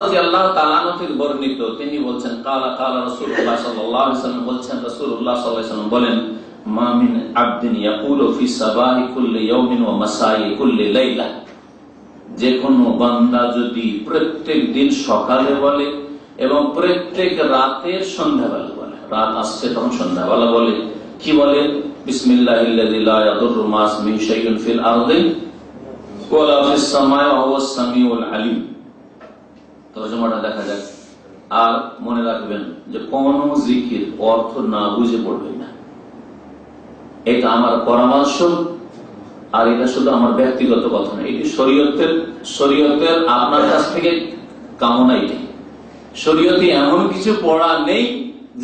যে কোনো বান্দা যদি প্রত্যেক দিন সকালে বলে এবং প্রত্যেক রাতের সন্ধ্যাবেলা বলে, রাত আসছে তখন সন্ধ্যাবেলা বলে, কি বলে? বিসমিল্লাহ তর্জমাটা দেখা যাক। আর মনে রাখবেন যে কোন জিকির অর্থ না বুঝে পড়বেন না। এটা আমার পরামর্শ, আর এটা শুধু আমার ব্যক্তিগত কথা না এটি শরীয়তের শরীয়তের আপনার কাছ থেকে কামনা এটি শরীয়তে এমন কিছু পড়া নেই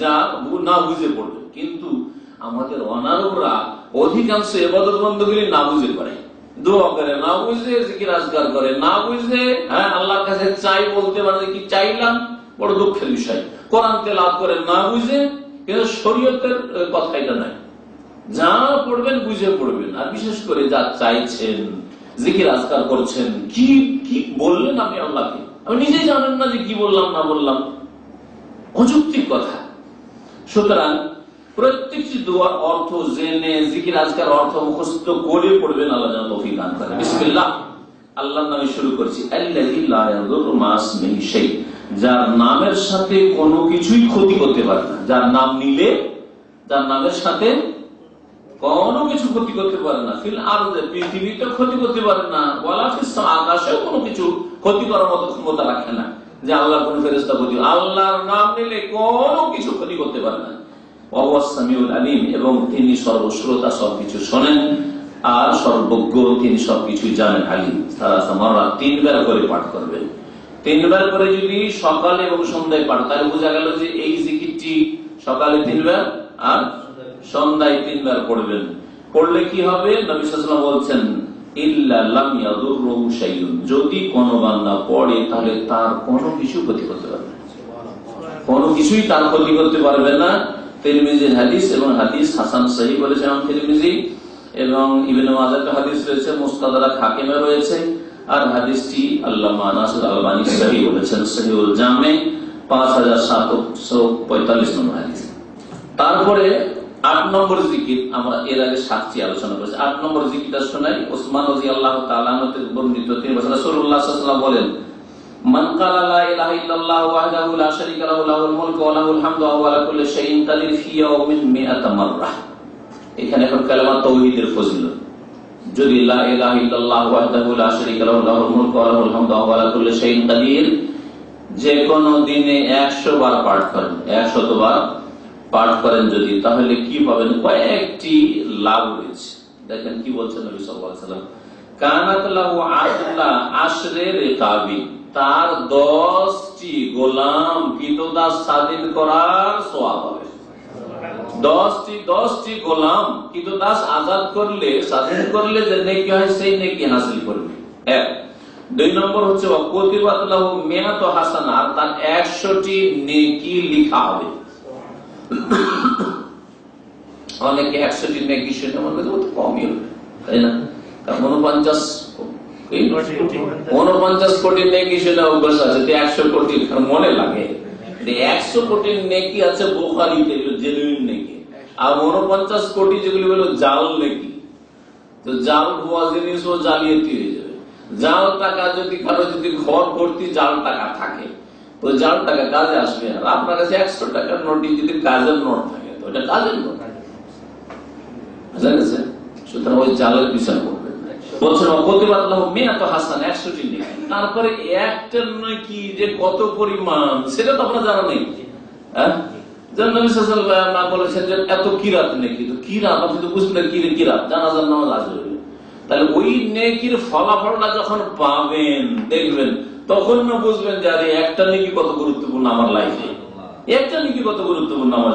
যা না বুঝে পড়বে। কিন্তু আমাদের অনারকরা অধিকাংশ এবাদত বন্ধগুলি না বুঝে পারে দোয়া করে, না বুঝে জিকির আজগার করে, না বুঝে হ্যাঁ আল্লাহর কাছে চাই বলতে পারে কি চাইলাম? বড় দুঃখের বিষয়। কোরআন লাভ করে, না বুঝে, কিন্তু শরীয়তের কথা এটা নাই। যা পড়বেন, বুঝে পড়বেন। আর বিশেষ করে যা চাইছেন জিকির আজকার করছেন, কি কি বললেন আপনি আল্লাহকে? আমি নিজেই জানেন না যে কি বললাম, না বললাম। অযুক্তিক কথা। সুতরাং প্রত্যেকটি দোয়ার অর্থ জেনে, জিকির, আজকার অর্থ মুখস্থ করে পড়বেন, আল্লাহ যেন তৌফিক দান করে। বিসমিল্লাহ। আল্লাহর নামে শুরু করছি। যার নামের সাথে কোনো কিছুই ক্ষতি করতে পারে না। যার নাম নিলে, যার নামের সাথে কোনো কিছু ক্ষতি করতে পারে না। ফিল আর পৃথিবীতে ক্ষতি করতে পারে না। বলা আকাশেও কোনো কিছু ক্ষতি করার মতো ক্ষমতা রাখে না। যে আল্লাহ কোন ফেরেস্তা ক্ষতি আল্লাহর নাম নিলে কোনো কিছু ক্ষতি করতে পারে না। অবস্থামিউল আলিম এবং তিনি সর্বশ্রোতা সবকিছু শোনেন আর সর্বজ্ঞ তিনি সবকিছু জানেন আলিম তারা তিনবার করে পাঠ করবেন তিনবার করে যদি সকালে এবং সন্ধ্যায় পাঠ, তাহলে বোঝা গেল যে এই জিকিরটি সকালে তিনবার আর সন্ধ্যায় তিনবার পড়লে কি হবে? বলছেন যদি কোন বান্দা পড়ে, তাহলে তার কোনো কিছু ক্ষতি করতে পারবে কোনো কিছুই তার ক্ষতি করতে পারবে না। হাদিস এবং হাদিস হাসান তিরমিজি, এবং মাজার হাদিস রয়েছে রয়েছে, আর হাদিসটি বলেছেন, সহিউল জামে, পাঁচ হাজার সাতশো পঁয়তাল্লিশ নম্বর হাদিস। তারপরে আট নম্বর জিকির, আমরা এর আগে সাতটি আলোচনা করেছি। আট নম্বর জিকিরটা শোনাই, ওসমান রাজি আল্লাহ তালানতে বর্ণিত। তিনি বলেন من قال لا اله الا الله وحده لا شريك له له الملك وله الحمد وهو على كل شيء قدير في يوم 100 مره এখানে এখন কালেমা তাওহীদের ফজিলত যদি লা ইলাহা ইল্লাল্লাহ ওয়াহদাহু লা শারীকা লাহু লাহুল মুলকু ওয়া লাহুল হামদু ওয়া আলা কুল্লি শাইইন কাদির যে কোন দিনে 100 বার পাঠ করেন 100 বার পাঠ করেন যদি তাহলে কি পাবেন কয়েকটি লাভ রয়েছে দেখেন কি বলছেন নবী সাল্লাল্লাহু আলাইহি ওয়াসাল্লাম কানাত লাহু আদলা আশরে রিকাবি তার দশটি গোলাম কৃতদাস স্বাধীন করার সোয়াব হবে। দশটি দশটি গোলাম কৃতদাস আজাদ করলে স্বাধীন করলে যে নেকি হয়, সেই নেকি হাসিল করবে। এক। দুই নম্বর হচ্ছে মেয়াত হাসান তার একশোটি নেকি লিখা হবে। অনেকে একশোটি নেকি শুনে মনে করতে কমই হবে, তাই না? কারণ উনপঞ্চাশ উনপঞ্চাশ নেকি শুনে অভ্যাস আছে একশো কোটি মনে লাগে। একশো নেকি আছে বোখারিতে জেনুইন নেকি। আর উনপঞ্চাশ কোটি যেগুলি হলো জাল নেকি। তো জাল ভুয়া জিনিস ও জালিয়াতি হয়ে যাবে। জাল টাকা যদি কারও যদি ঘর, ভর্তি জাল টাকা থাকে তো জাল টাকা কাজে আসবে আর। আপনার কাছে একশো টাকার নোটই যদি কাজের নোট থাকে, তো ওটা কাজের নোট। জানেন সুতরাং ওই জালের পিছনে তারপরে নয় কি যে কত পরিমাণ, সেটা তো আপনার জানা নেই বলেছেন যে এত কিরাত নাকি? তো কিরাত আপনি তো কি কিরাত জানাজার নামাজ আসবে। তাহলে ওই নেকির ফলাফলটা যখন পাবেন, দেখবেন, তখন না বুঝবেন যে আরে একটা নেকি কত গুরুত্বপূর্ণ আমার লাইফে একটা নেকি কত গুরুত্বপূর্ণ আমার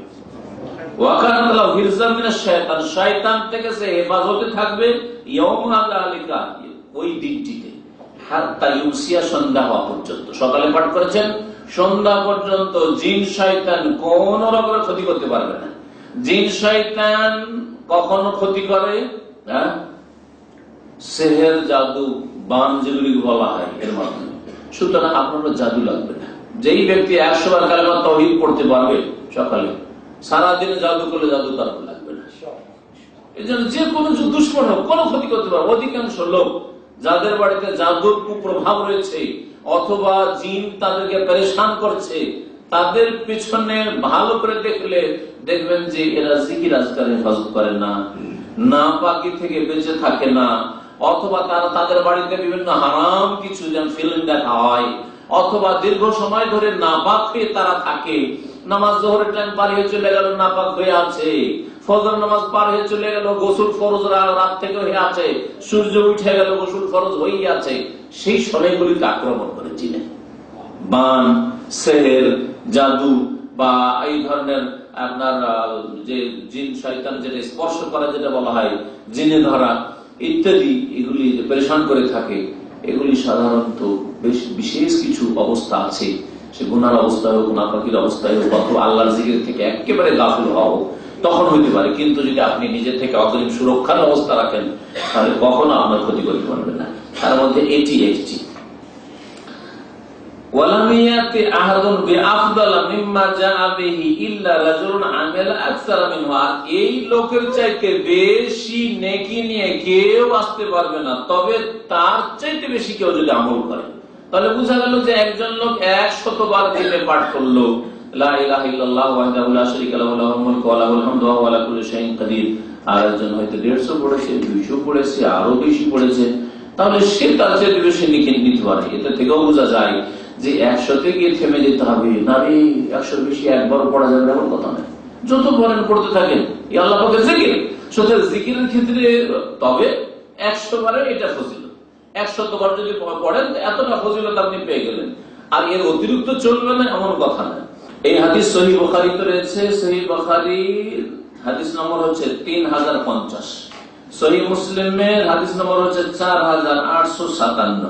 সকালে পাঠ করেছেন, সন্ধ্যা পর্যন্ত জিন শয়তান কোন রকমের ক্ষতি করতে পারবে না। জিন শয়তান কখনো ক্ষতি করে হ্যাঁ? সেহের জাদু, বান যেগুলি বলা হয়, এর মাধ্যমে। সুতরাং আপনার জাদু লাগবে না। যেই ব্যক্তি একশো বার কালেমা তহিদ পড়তে পারবে সকালে সারাদিনে জাদু করলে জাদু তার লাগবে না। এই জন্য যে কোনো দুষ্কর্ম হোক, কোনো ক্ষতি করতে পারবে অধিকাংশ লোক যাদের বাড়িতে জাদুর কুপ্রভাব রয়েছে অথবা জিন তাদেরকে পরেশান করছে, তাদের পিছনে ভালো করে দেখলে দেখবেন যে এরা জিকির আজকাল হেফাজত করে না না পাকি থেকে বেঁচে থাকে না, অথবা তারা তাদের বাড়িতে বিভিন্ন হারাম কিছু যেন ফিল্ম দেখা হয় অথবা দীর্ঘ সময় ধরে নাপাক হয়ে তারা থাকে নামাজ জোহরের টাইম পার হয়ে চলে গেল, নাপাক হয়ে আছে। ফজর নামাজ পার হয়ে চলে গেল, গোসুল ফরজ রাত থেকে হয়ে আছে। সূর্য উঠে গেল, গোসুল ফরজ হয়েই আছে। সেই সময়গুলিকে আক্রমণ করে চিনে বান সেহের জাদু বা এই ধরনের আপনার যে জিন শয়তান যেটা স্পর্শ করা, যেটা বলা হয় জিনে ধরা, ইত্যাদি, এগুলি যে পরেশান করে থাকে, এগুলি সাধারণত বেশ বিশেষ কিছু অবস্থা আছে। সে গুনার অবস্থায় হোক, নাপাকির অবস্থায় হোক, অথবা আল্লাহর জিগের থেকে একেবারে গাফুল হওয়া তখন হইতে পারে। কিন্তু যদি আপনি নিজে থেকে অগ্রিম সুরক্ষার অবস্থা রাখেন, তাহলে কখনো আপনার ক্ষতি করতে পারবেন না। তার মধ্যে এটি একটি। তবে তার চাইতে বেশি কেউ যদি আমল করে। তাহলে বোঝা গেল যে একজন লোক একশত বার দিনে পাঠ করল। একশোতে গিয়ে থেমে যেতে হবে। না একশো বেশি একবার পড়া যাবে যত বলেন পড়তে থাকেন। আল্লাহ জিকির। ক্ষেত্রে তবে একশো বারে এটা ফজিল একশত বার যদি পড়েন এতটা ফজিলত আপনি পেয়ে গেলেন। আর এর অতিরিক্ত চলবে না এমন কথা না। এই হাদিস সহি বখারিতে রয়েছে, সহি বখারি হাদিস নম্বর হচ্ছে তিন হাজার পঞ্চাশ। সহি মুসলিমের হাদিস নম্বর হচ্ছে চার হাজার আটশো সাতান্ন।